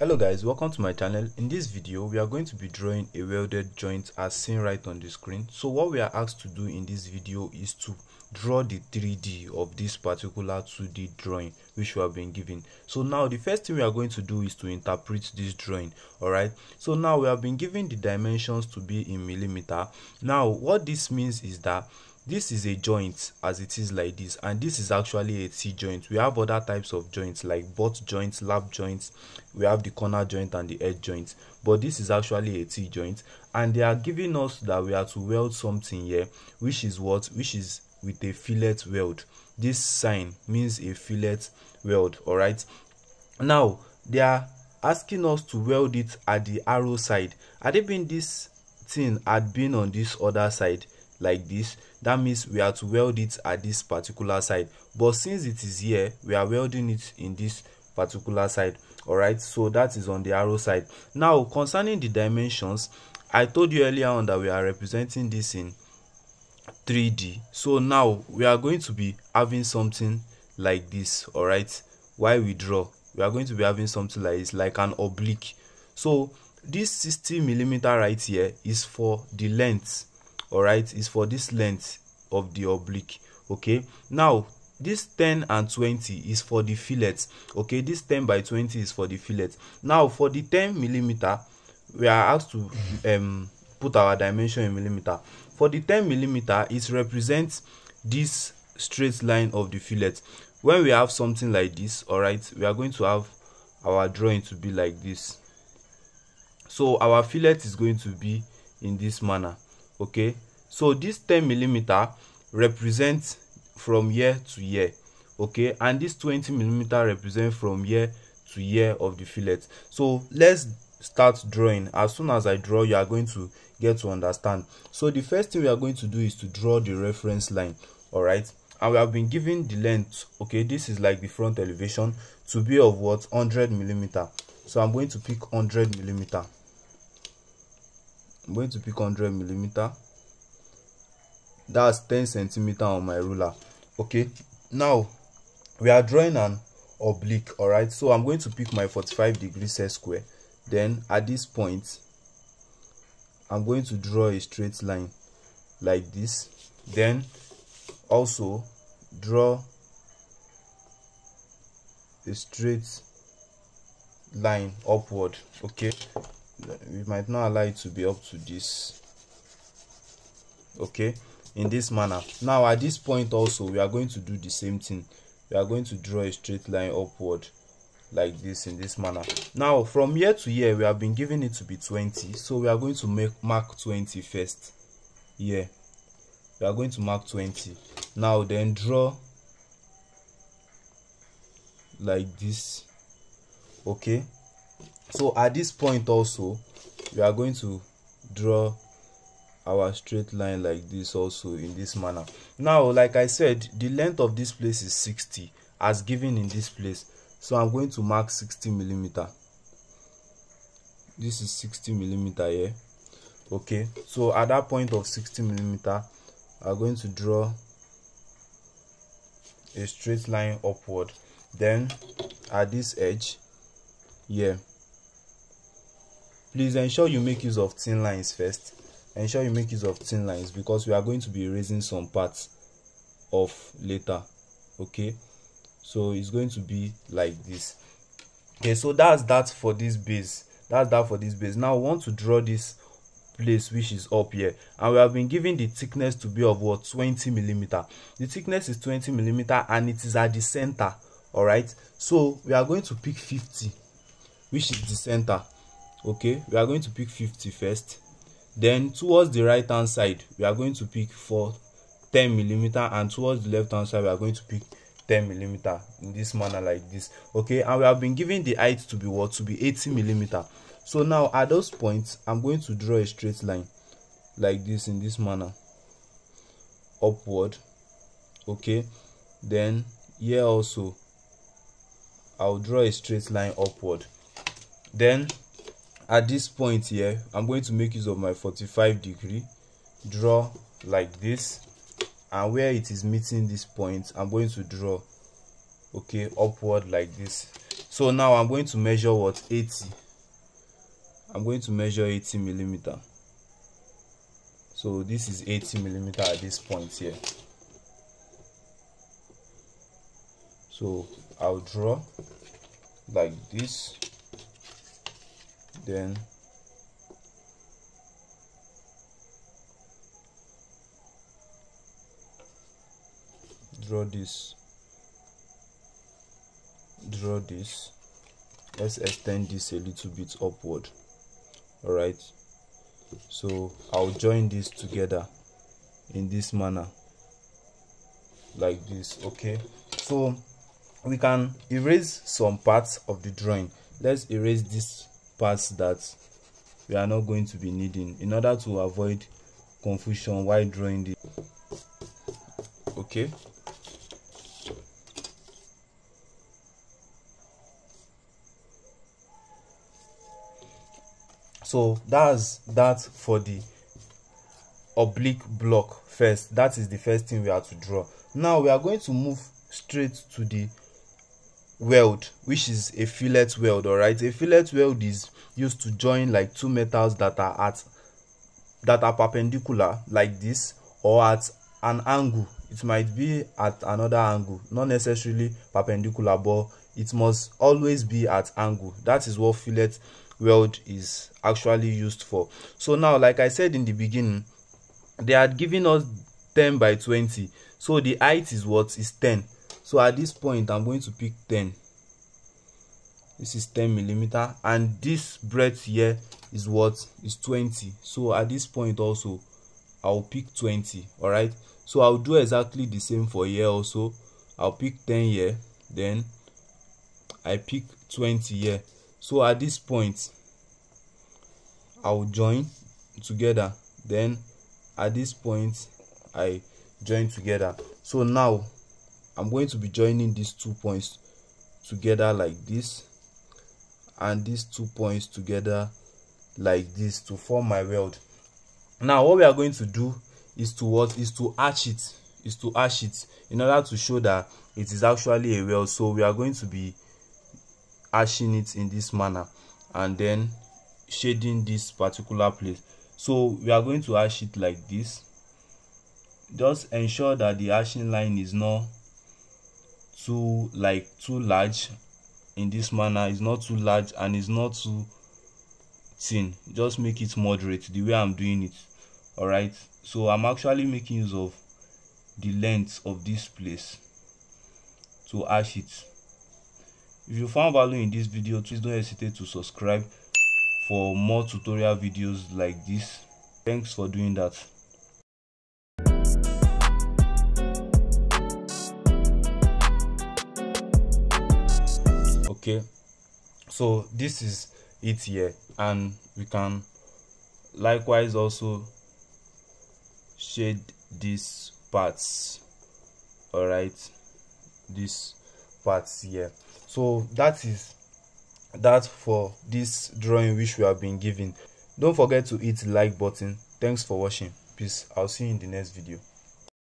hello guys. Welcome to my channel. In this video we are going to be drawing a welded joint as seen right on the screen. So what we are asked to do in this video is to draw the 3d of this particular 2d drawing which we have been given. So now the first thing we are going to do is to interpret this drawing all right? So now we have been given the dimensions to be in millimeter. Now what this means is that this is a joint as it is like this and this is actually a t joint. We have other types of joints like butt joints lap joints. We have the corner joint and the edge joint. But this is actually a t joint and they are giving us that we are to weld something here which is what? Which is with a fillet weld. This sign means a fillet weld all right? Now they are asking us to weld it at the arrow side. Had it been this thing had been on this other side like this that means we are to weld it at this particular side. But since it is here we are welding it in this particular side. All right so that is on the arrow side. Now concerning the dimensions i told you earlier on that we are representing this in 3d so now we are going to be having something like this all right while we draw? We are going to be having something like this like an oblique. So this 60 millimeter right here is for the length all right is for this length of the oblique okay? Now this 10 and 20 is for the fillet okay? This 10 by 20 is for the fillet now for the 10 millimeter we are asked to um put our dimension in millimeter. For the 10 millimeter it represents this straight line of the fillet. When we have something like this all right we are going to have our drawing to be like this. So our fillet is going to be in this manner okay so this 10 millimeter represents from here to here okay and this 20 millimeter represent from here to here of the fillet. So let's start drawing. As soon as i draw you are going to get to understand. So the first thing we are going to do is to draw the reference line all right and we have been given the length okay this is like the front elevation to be of what? 100 millimeter. So i'm going to pick 100 millimeter i'm going to pick 100 millimeter. That's 10 centimeter on my ruler. Okay now we are drawing an oblique all right so i'm going to pick my 45 degree set square. Then at this point i'm going to draw a straight line like this. Then also draw a straight line upward okay we might not allow it to be up to this okay in this manner. Now at this point also we are going to do the same thing. We are going to draw a straight line upward like this in this manner. Now from here to here we have been given it to be 20 so we are going to make mark 20 first we are going to mark 20 now then draw like this okay so at this point also we are going to draw our straight line like this also in this manner. Now like i said the length of this place is 60 as given in this place. So i'm going to mark 60 millimeter. This is 60 millimeter here okay. So at that point of 60 millimeter i'm going to draw a straight line upward. Then at this edge here please ensure you make use of thin lines first. Ensure you make use of thin lines because we are going to be erasing some parts of later okay? So it's going to be like this. Okay so that's that for this base. That's that for this base. Now we want to draw this place which is up here. And we have been given the thickness to be of what? 20 millimeter. The thickness is 20 millimeter and it is at the center all right so we are going to pick 50 which is the center okay we are going to pick 50 first. Then towards the right hand side we are going to pick for 10 millimeter and towards the left hand side we are going to pick 10 millimeter in this manner like this. Okay and we have been given the height to be what? To be 80 millimeter. So now at those points i'm going to draw a straight line like this in this manner. Upward. Okay then here also i'll draw a straight line upward. Then at this point here i'm going to make use of my 45 degree draw like this. And where it is meeting this point i'm going to draw okay upward like this. So now i'm going to measure what? 80 i'm going to measure 80 millimeter. So this is 80 millimeter at this point here. So i'll draw like this then draw this draw this. Let's extend this a little bit upward. All right so i'll join this together in this manner. Like this okay? So we can erase some parts of the drawing. Let's erase these parts that we are not going to be needing in order to avoid confusion while drawing this okay. So that's that for the oblique block first. That is the first thing we have to draw. Now we are going to move straight to the weld which is a fillet weld all right a fillet weld is used to join like two metals that are at that are perpendicular like this or at an angle. It might be at another angle not necessarily perpendicular but it must always be at angle. That is what fillet weld is actually used for. So now like i said in the beginning they had given us 10 by 20 so the height is what? Is 10 so at this point i'm going to pick 10 this is 10 millimeter and this breadth here is what? Is 20 so at this point also i'll pick 20 all right so i'll do exactly the same for here also. I'll pick 10 here then i pick 20 here. So at this point i will join together. Then at this point i join together. So now i'm going to be joining these two points together like this and these two points together like this to form my weld now what we are going to do is to what is to arch it is to arch it in order to show that it is actually a weld so we are going to be arching it in this manner and then shading this particular place. So we are going to arch it like this. Just ensure that the arching line is not too like too large in this manner. It's not too large and it's not too thin. Just make it moderate the way i'm doing it all right so i'm actually making use of the length of this place to arch it. If you found value in this video please don't hesitate to subscribe for more tutorial videos like this. Thanks for doing that okay so this is it here and we can likewise also shade these parts all right these parts here. So that is that for this drawing which we have been given. Don't forget to hit like button. Thanks for watching. Peace. I'll see you in the next video